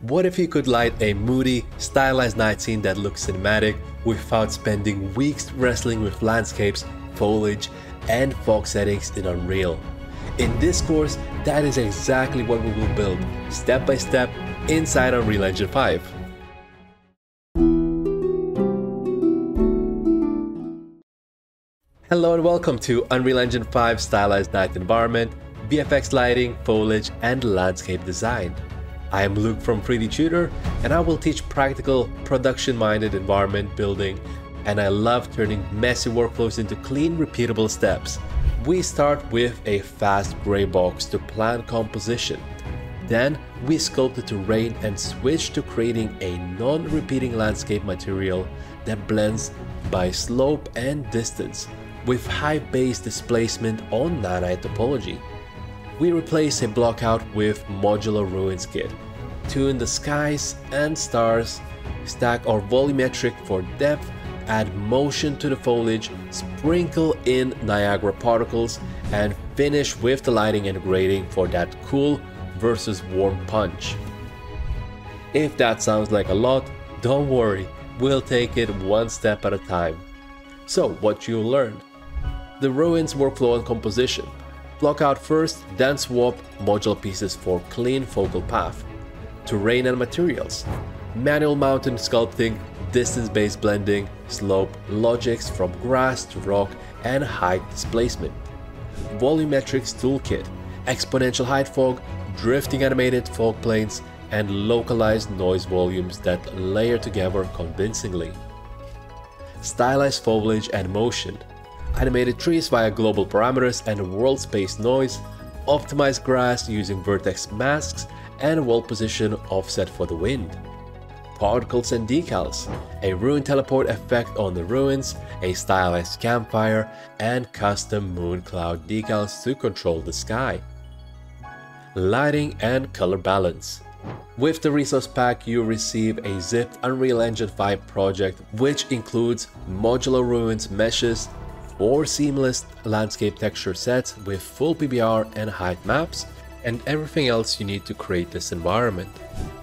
What if you could light a moody, stylized night scene that looks cinematic without spending weeks wrestling with landscapes, foliage, and fog settings in Unreal? In this course, that is exactly what we will build, step by step, inside Unreal Engine 5. Hello and welcome to Unreal Engine 5 Stylized Night Environment, VFX lighting, foliage, and landscape design. I am Luke from 3D Tudor and I will teach practical, production-minded environment building and I love turning messy workflows into clean, repeatable steps. We start with a fast gray box to plan composition. Then we sculpt the terrain and switch to creating a non-repeating landscape material that blends by slope and distance with high base displacement on nanite topology we replace a blockout with modular ruins kit. Tune the skies and stars, stack our volumetric for depth, add motion to the foliage, sprinkle in Niagara particles, and finish with the lighting and grading for that cool versus warm punch. If that sounds like a lot, don't worry, we'll take it one step at a time. So, what you learned? The ruins workflow and composition, Block out first, then swap module pieces for clean focal path. Terrain and materials. Manual mountain sculpting, distance-based blending, slope logics from grass to rock and height displacement. Volumetrics toolkit, exponential height fog, drifting animated fog planes, and localized noise volumes that layer together convincingly. Stylized foliage and motion, animated trees via global parameters and world space noise, optimized grass using vertex masks, and world position offset for the wind. Particles and decals, a rune teleport effect on the ruins, a stylized campfire, and custom moon cloud decals to control the sky. Lighting and color balance. With the resource pack, you receive a zipped Unreal Engine 5 project which includes modular ruins meshes, or seamless landscape texture sets with full PBR and height maps, and everything else you need to create this environment.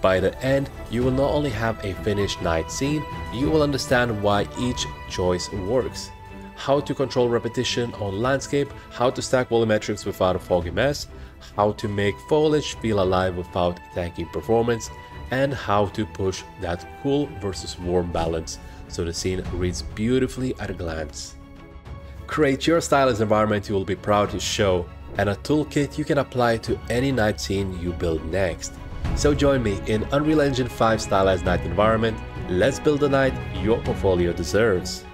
By the end, you will not only have a finished night scene, you will understand why each choice works. How to control repetition on landscape, how to stack volumetrics without a foggy mess, how to make foliage feel alive without tanking performance, and how to push that cool versus warm balance so the scene reads beautifully at a glance. Create your stylized environment you will be proud to show, and a toolkit you can apply to any night scene you build next. So join me in Unreal Engine 5 stylized night environment. Let's build the night your portfolio deserves.